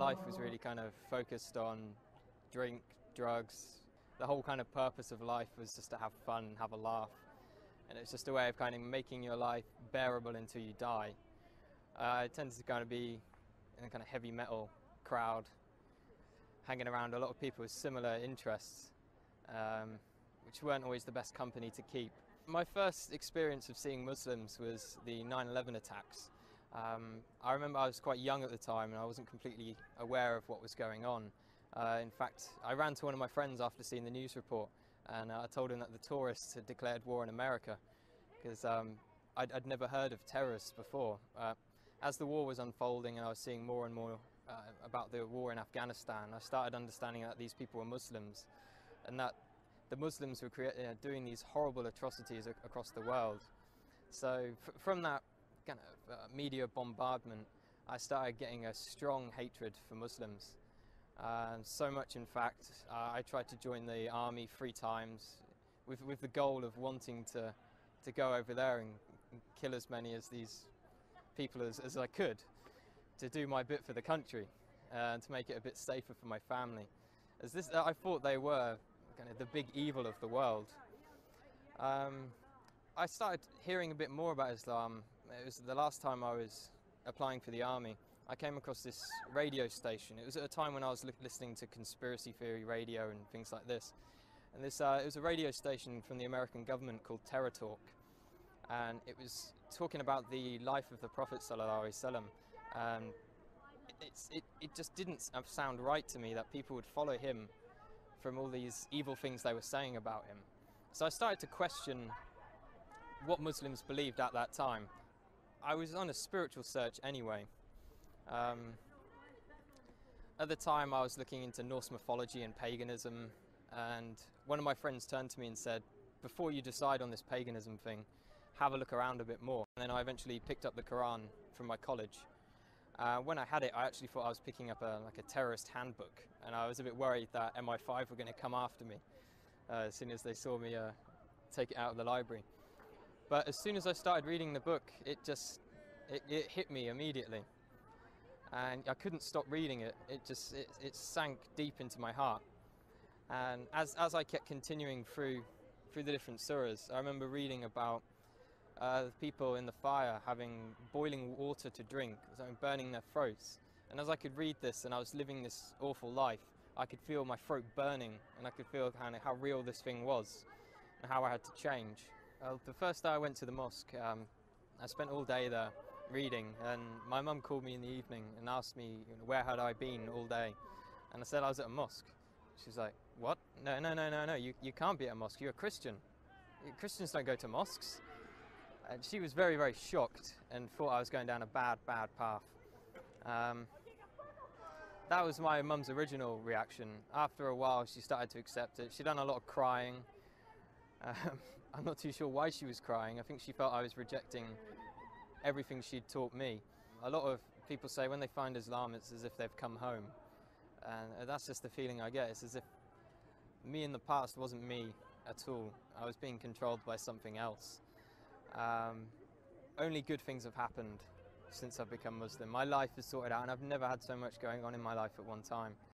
life was really kind of focused on drink, drugs. The whole kind of purpose of life was just to have fun, have a laugh. And it's just a way of kind of making your life bearable until you die. Uh, it tends to kind of be in a kind of heavy metal crowd, hanging around a lot of people with similar interests, um, which weren't always the best company to keep. My first experience of seeing Muslims was the 9 11 attacks. Um, I remember I was quite young at the time and I wasn't completely aware of what was going on. Uh, in fact, I ran to one of my friends after seeing the news report and uh, I told him that the tourists had declared war on America because um, I'd, I'd, never heard of terrorists before. Uh, as the war was unfolding and I was seeing more and more uh, about the war in Afghanistan, I started understanding that these people were Muslims and that the Muslims were doing these horrible atrocities ac across the world. So from that kind of uh, media bombardment, I started getting a strong hatred for Muslims. Uh, so much, in fact, uh, I tried to join the army three times with, with the goal of wanting to, to go over there and, kill as many as these people as, as I could to do my bit for the country uh, and to make it a bit safer for my family. As this, I thought they were kind of the big evil of the world. Um, I started hearing a bit more about Islam. It was the last time I was applying for the army. I came across this radio station. It was at a time when I was listening to conspiracy theory radio and things like this. And this, uh, it was a radio station from the American government called Terror Talk. And it was talking about the life of the Prophet Sallallahu um, it, it, it just didn't sound right to me that people would follow him from all these evil things they were saying about him. So I started to question what Muslims believed at that time. I was on a spiritual search anyway. Um, at the time, I was looking into Norse mythology and paganism, and one of my friends turned to me and said, Before you decide on this paganism thing, have a look around a bit more. And then I eventually picked up the Quran from my college uh, when I had it, I actually thought I was picking up a, like a terrorist handbook, and I was a bit worried that MI5 were going to come after me uh, as soon as they saw me uh, take it out of the library. But as soon as I started reading the book, it just it, it hit me immediately, and I couldn't stop reading it. It just it, it sank deep into my heart, and as as I kept continuing through through the different surahs, I remember reading about uh, people in the fire having boiling water to drink, so burning their throats. And as I could read this and I was living this awful life, I could feel my throat burning and I could feel kind of how real this thing was and how I had to change. Well, the first day I went to the mosque, um, I spent all day there reading and my mum called me in the evening and asked me you know, where had I been all day and I said I was at a mosque. She's like, what? No, no, no, no, no, you, you can't be at a mosque, you're a Christian. Christians don't go to mosques. And she was very, very shocked and thought I was going down a bad, bad path. Um, that was my mum's original reaction. After a while, she started to accept it. She'd done a lot of crying. Um, I'm not too sure why she was crying. I think she felt I was rejecting everything she'd taught me. A lot of people say when they find Islam, it's as if they've come home. And that's just the feeling I get. It's as if me in the past wasn't me at all. I was being controlled by something else. Um, only good things have happened since I've become Muslim. My life is sorted out and I've never had so much going on in my life at one time.